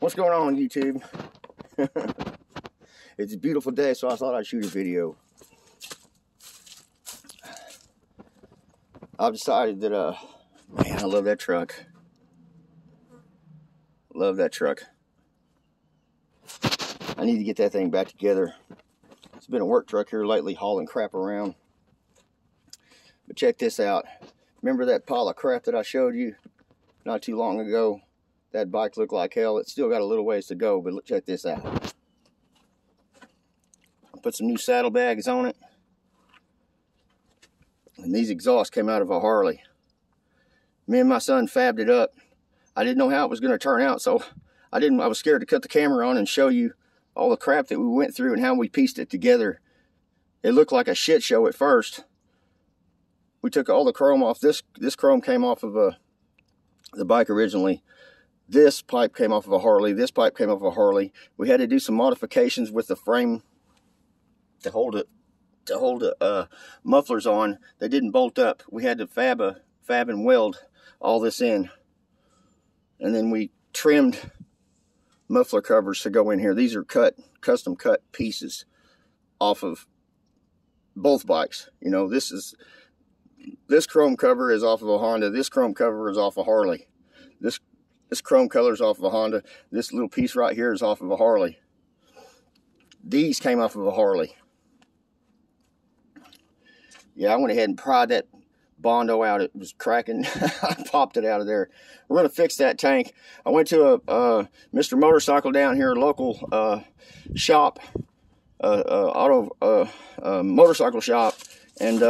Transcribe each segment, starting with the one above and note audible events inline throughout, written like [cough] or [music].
What's going on YouTube? [laughs] it's a beautiful day, so I thought I'd shoot a video. I've decided that, uh, man, I love that truck. Love that truck. I need to get that thing back together. It's been a work truck here lately, hauling crap around. But check this out. Remember that pile of crap that I showed you not too long ago? That bike looked like hell. It's still got a little ways to go, but look, check this out. I put some new saddlebags on it. And these exhausts came out of a Harley. Me and my son fabbed it up. I didn't know how it was going to turn out, so I didn't. I was scared to cut the camera on and show you all the crap that we went through and how we pieced it together. It looked like a shit show at first. We took all the chrome off. This this chrome came off of a the bike originally. This pipe came off of a Harley. This pipe came off of a Harley. We had to do some modifications with the frame to hold it to hold the uh, mufflers on. They didn't bolt up. We had to fab a fab and weld all this in, and then we trimmed muffler covers to go in here. These are cut custom cut pieces off of both bikes. You know, this is this chrome cover is off of a Honda. This chrome cover is off a Harley. This chrome color is off of a Honda. This little piece right here is off of a Harley. These came off of a Harley. Yeah, I went ahead and pried that Bondo out. It was cracking. [laughs] I popped it out of there. We're going to fix that tank. I went to a uh, Mr. Motorcycle down here, local uh, shop, uh, uh auto uh, uh, motorcycle shop, and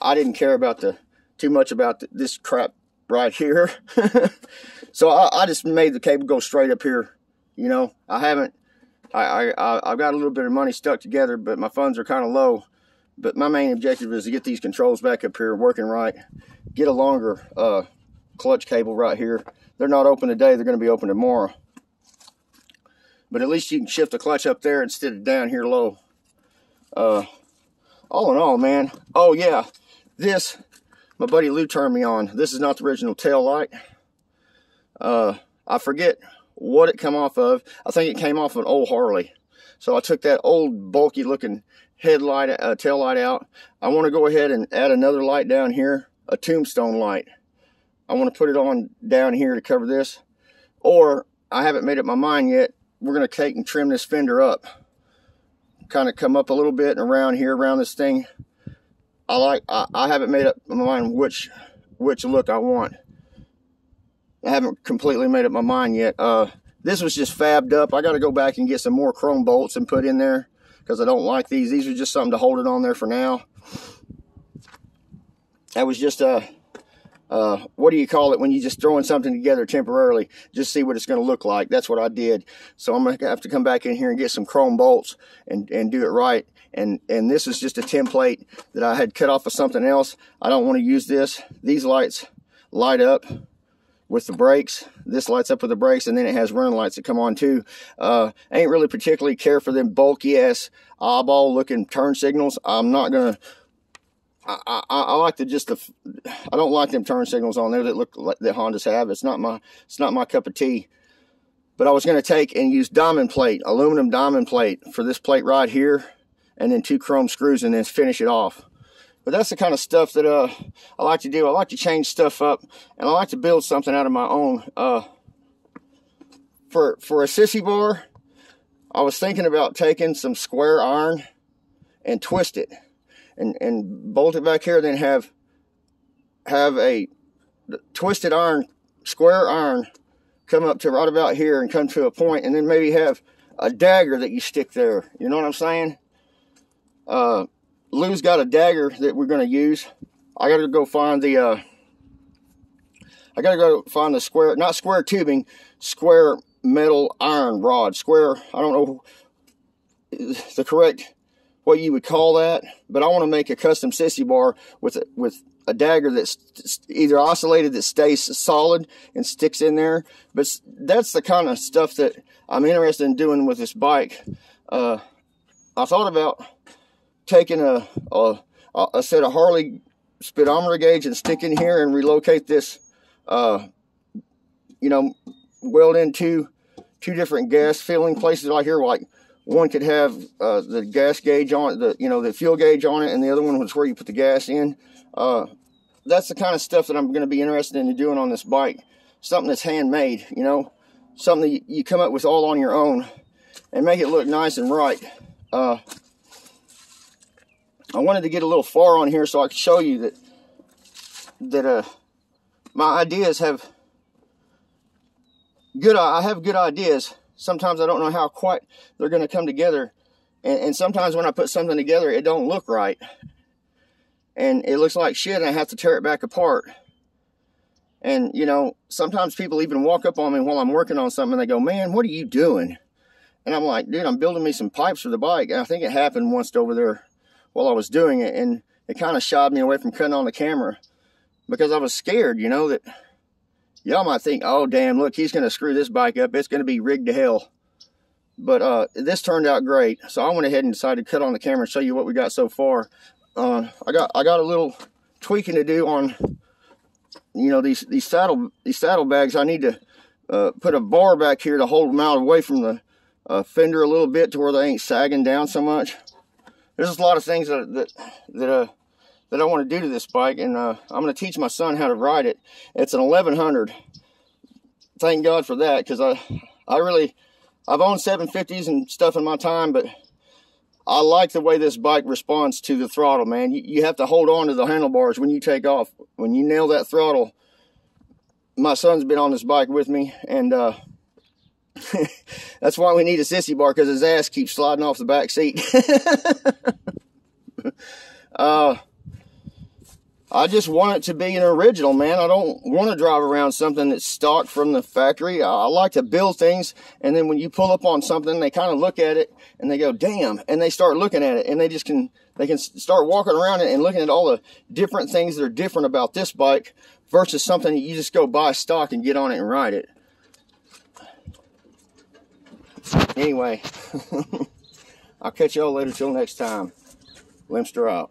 I didn't care about the too much about the, this crap right here. [laughs] so I, I, just made the cable go straight up here. You know, I haven't, I, I, I've got a little bit of money stuck together, but my funds are kind of low. But my main objective is to get these controls back up here working right. Get a longer uh, clutch cable right here. They're not open today. They're going to be open tomorrow. But at least you can shift the clutch up there instead of down here low. Uh, all in all, man. Oh, yeah. This my buddy Lou turned me on. This is not the original tail light. Uh, I forget what it came off of. I think it came off an old Harley. So I took that old bulky looking headlight, uh, tail light out. I want to go ahead and add another light down here, a tombstone light. I want to put it on down here to cover this. Or I haven't made up my mind yet. We're going to take and trim this fender up. Kind of come up a little bit and around here, around this thing. I like, I, I haven't made up my mind which, which look I want. I haven't completely made up my mind yet. Uh, this was just fabbed up. I got to go back and get some more chrome bolts and put in there because I don't like these. These are just something to hold it on there for now. That was just a, uh, what do you call it when you're just throwing something together temporarily, just see what it's going to look like. That's what I did. So I'm going to have to come back in here and get some chrome bolts and, and do it right. And and this is just a template that I had cut off of something else. I don't want to use this. These lights light up with the brakes. This lights up with the brakes and then it has running lights that come on too. Uh, I ain't really particularly care for them bulky ass eyeball looking turn signals. I'm not gonna I, I, I like to just the I don't like them turn signals on there that look like that Hondas have it's not my it's not my cup of tea but I was going to take and use diamond plate aluminum diamond plate for this plate right here and then two chrome screws and then finish it off. But that's the kind of stuff that uh, I like to do. I like to change stuff up and I like to build something out of my own. Uh, for, for a sissy bar, I was thinking about taking some square iron and twist it and, and bolt it back here, then have have a twisted iron, square iron come up to right about here and come to a point and then maybe have a dagger that you stick there. You know what I'm saying? Uh, Lou's got a dagger that we're going to use. I got to go find the, uh, I got to go find the square, not square tubing, square metal iron rod. Square, I don't know the correct what you would call that, but I want to make a custom sissy bar with a, with a dagger that's either oscillated that stays solid and sticks in there. But that's the kind of stuff that I'm interested in doing with this bike. Uh, I thought about taking a, a, a set of Harley speedometer gauge and stick in here and relocate this, uh, you know, weld into two, different gas filling places like here, like one could have uh, the gas gauge on it, the you know the fuel gauge on it, and the other one was where you put the gas in. Uh, that's the kind of stuff that I'm going to be interested in doing on this bike. Something that's handmade, you know, something that you come up with all on your own and make it look nice and right. Uh, I wanted to get a little far on here so I could show you that that uh, my ideas have good. I have good ideas. Sometimes I don't know how quite they're going to come together, and, and sometimes when I put something together, it don't look right, and it looks like shit, and I have to tear it back apart. And you know, sometimes people even walk up on me while I'm working on something, and they go, "Man, what are you doing?" And I'm like, "Dude, I'm building me some pipes for the bike." And I think it happened once over there while I was doing it, and it kind of shied me away from cutting on the camera because I was scared, you know, that y'all might think, oh, damn, look, he's going to screw this bike up. It's going to be rigged to hell. But uh, this turned out great. So I went ahead and decided to cut on the camera and show you what we got so far. Uh, I got I got a little tweaking to do on, you know, these these saddle these saddlebags. I need to uh, put a bar back here to hold them out away from the uh, fender a little bit to where they ain't sagging down so much there's a lot of things that that that uh that I want to do to this bike, and uh, I'm going to teach my son how to ride it. It's an 1100. Thank God for that, because I I really I've owned 750s and stuff in my time, but I like the way this bike responds to the throttle, man. You, you have to hold on to the handlebars when you take off. When you nail that throttle, my son's been on this bike with me, and uh, [laughs] That's why we need a sissy bar because his ass keeps sliding off the back seat. [laughs] uh, I just want it to be an original, man. I don't want to drive around something that's stock from the factory. I, like to build things, and then when you pull up on something, they kind of look at it and they go, "Damn!" and they start looking at it, and they just can they can start walking around it and looking at all the different things that are different about this bike versus something you just go buy stock and get on it and ride it. Anyway, [laughs] I'll catch y'all later till next time. Limster out.